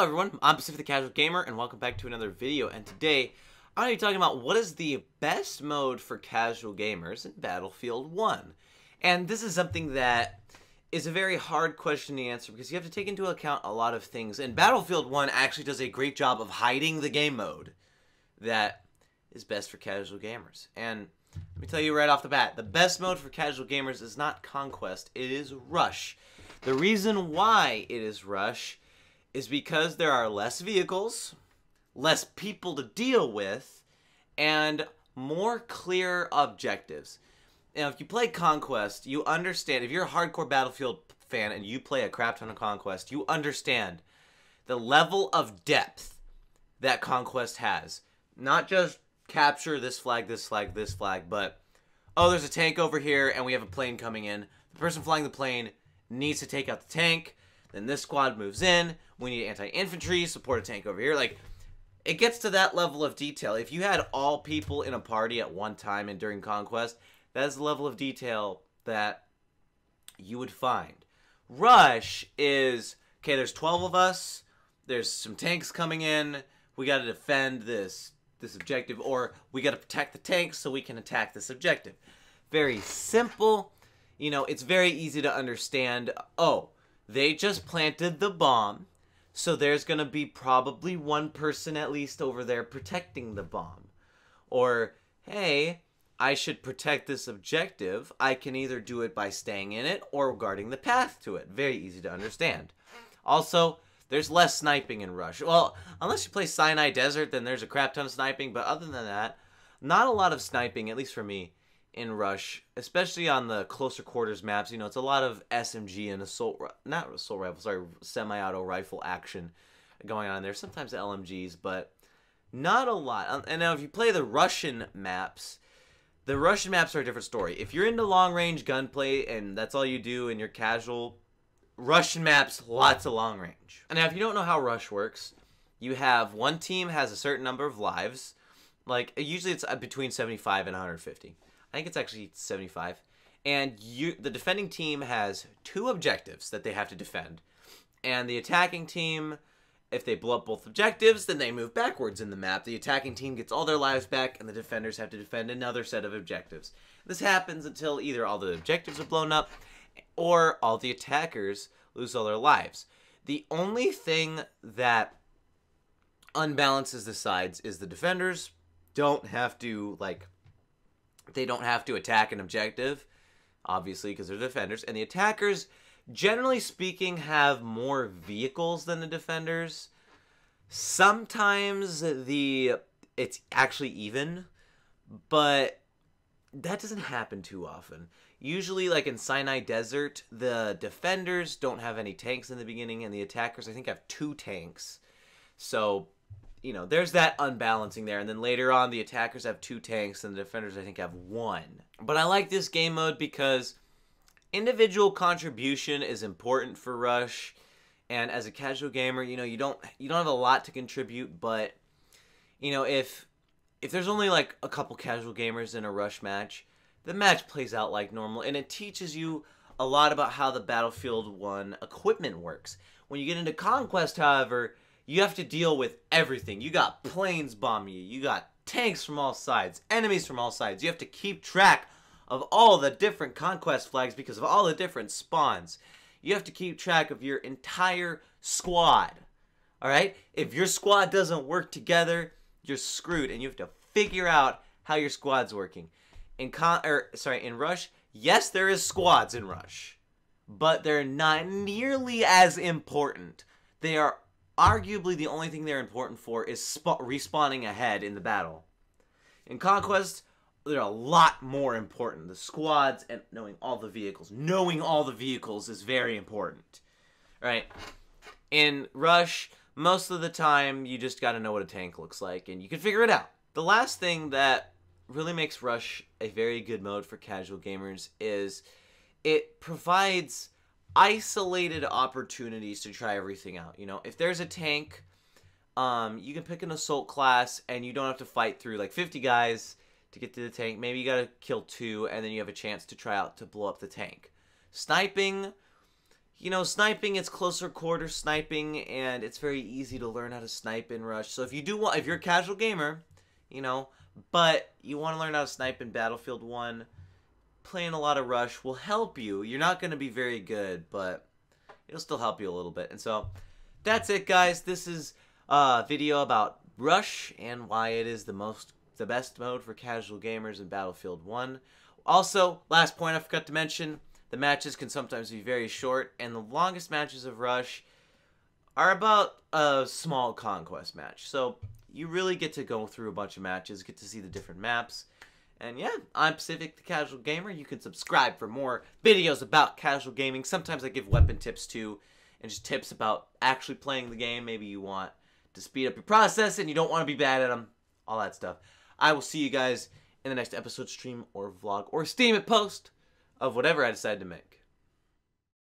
Hello everyone, I'm Pacific the Casual Gamer and welcome back to another video and today I'm going to be talking about what is the best mode for casual gamers in Battlefield 1. And this is something that is a very hard question to answer because you have to take into account a lot of things and Battlefield 1 actually does a great job of hiding the game mode that is best for casual gamers. And let me tell you right off the bat, the best mode for casual gamers is not Conquest, it is Rush. The reason why it is Rush is because there are less vehicles, less people to deal with, and more clear objectives. Now, if you play Conquest, you understand, if you're a hardcore Battlefield fan and you play a crap ton of Conquest, you understand the level of depth that Conquest has. Not just capture this flag, this flag, this flag, but oh, there's a tank over here and we have a plane coming in. The person flying the plane needs to take out the tank. Then this squad moves in. We need anti-infantry, support a tank over here. Like, it gets to that level of detail. If you had all people in a party at one time and during Conquest, that is the level of detail that you would find. Rush is, okay, there's 12 of us. There's some tanks coming in. We got to defend this this objective, or we got to protect the tanks so we can attack this objective. Very simple. You know, it's very easy to understand. Oh, they just planted the bomb, so there's going to be probably one person at least over there protecting the bomb. Or, hey, I should protect this objective. I can either do it by staying in it or guarding the path to it. Very easy to understand. Also, there's less sniping in Rush. Well, unless you play Sinai Desert, then there's a crap ton of sniping, but other than that, not a lot of sniping, at least for me in Rush, especially on the closer quarters maps. You know, it's a lot of SMG and assault, not assault rifle, sorry, semi-auto rifle action going on there. Sometimes LMGs, but not a lot. And now if you play the Russian maps, the Russian maps are a different story. If you're into long-range gunplay and that's all you do and you're casual, Russian maps, lots of long range. And now if you don't know how Rush works, you have one team has a certain number of lives. Like usually it's uh, between 75 and 150. I think it's actually 75. And you, the defending team has two objectives that they have to defend. And the attacking team, if they blow up both objectives, then they move backwards in the map. The attacking team gets all their lives back, and the defenders have to defend another set of objectives. This happens until either all the objectives are blown up, or all the attackers lose all their lives. The only thing that unbalances the sides is the defenders don't have to, like, they don't have to attack an objective, obviously, because they're defenders. And the attackers, generally speaking, have more vehicles than the defenders. Sometimes the it's actually even, but that doesn't happen too often. Usually, like in Sinai Desert, the defenders don't have any tanks in the beginning, and the attackers, I think, have two tanks. So you know, there's that unbalancing there. And then later on, the attackers have two tanks, and the defenders, I think, have one. But I like this game mode because individual contribution is important for Rush. And as a casual gamer, you know, you don't you don't have a lot to contribute, but you know, if if there's only like a couple casual gamers in a Rush match, the match plays out like normal, and it teaches you a lot about how the Battlefield 1 equipment works. When you get into Conquest, however, you have to deal with everything. You got planes bombing you, you got tanks from all sides, enemies from all sides. You have to keep track of all the different conquest flags because of all the different spawns. You have to keep track of your entire squad. All right? If your squad doesn't work together, you're screwed and you have to figure out how your squad's working. In con or sorry, in Rush, yes, there is squads in Rush, but they're not nearly as important. They are arguably the only thing they're important for is sp- respawning ahead in the battle. In Conquest, they're a lot more important. The squads and knowing all the vehicles. Knowing all the vehicles is very important. Right? In Rush, most of the time you just got to know what a tank looks like and you can figure it out. The last thing that really makes Rush a very good mode for casual gamers is it provides isolated opportunities to try everything out. You know, if there's a tank, um, you can pick an assault class and you don't have to fight through like 50 guys to get to the tank. Maybe you gotta kill two and then you have a chance to try out to blow up the tank. Sniping, you know, sniping, it's closer quarter sniping, and it's very easy to learn how to snipe in Rush. So if you do want, if you're a casual gamer, you know, but you want to learn how to snipe in Battlefield 1, playing a lot of Rush will help you. You're not going to be very good, but it'll still help you a little bit. And so that's it, guys. This is a video about Rush and why it is the most, the best mode for casual gamers in Battlefield 1. Also, last point I forgot to mention, the matches can sometimes be very short, and the longest matches of Rush are about a small conquest match. So you really get to go through a bunch of matches, get to see the different maps. And yeah, I'm Pacific the Casual Gamer. You can subscribe for more videos about casual gaming. Sometimes I give weapon tips too, and just tips about actually playing the game. Maybe you want to speed up your process and you don't want to be bad at them. All that stuff. I will see you guys in the next episode stream or vlog or Steemit post of whatever I decide to make.